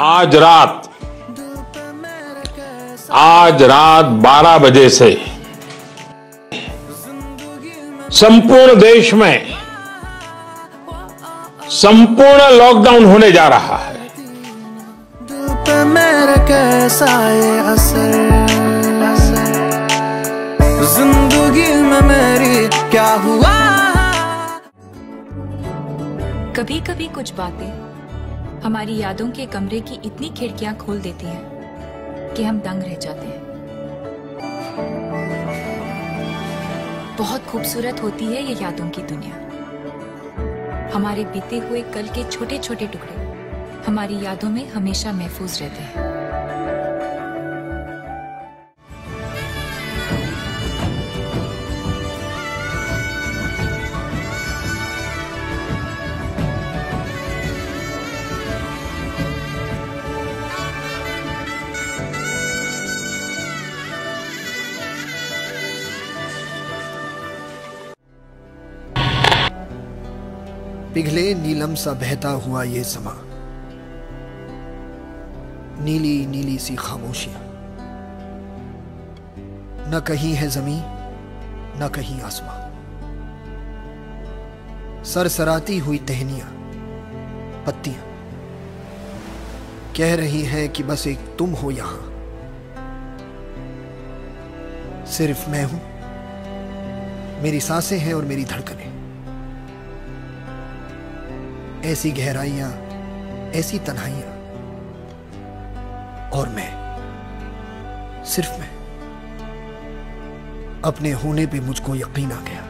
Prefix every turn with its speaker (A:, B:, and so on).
A: आज रात आज रात 12 बजे से संपूर्ण देश में संपूर्ण लॉकडाउन होने जा रहा है।
B: दिल कैसा ये ज़िंदगी में मेरी क्या हुआ?
C: कभी कभी कुछ बातें हमारी यादों के कमरे की इतनी खिड़कियाँ खोल देती हैं कि हम दंग रह जाते हैं। बहुत खूबसूरत होती है ये यादों की दुनिया। हमारे बीते हुए कल के छोटे छोटे टुकड़े हमारी यादों में हमेशा महफूज रहते हैं।
D: पिघले नीलम सा बहता हुआ ये समा। नीली नीली सी खामोशियाँ। न कहीं है ज़मीन, न कहीं आसमां। सरसराती हुई टहनियाँ, पत्तियाँ। कह रही हैं कि बस एक तुम हो यहाँ। सिर्फ़ मैं हूँ। मेरी साँसें हैं और मेरी धड़कनें। ऐसी गहराइयाँ, ऐसी तन्हाइयाँ। और मैं, सिर्फ़ मैं, अपने होने पे मुझको यकीन आ गया।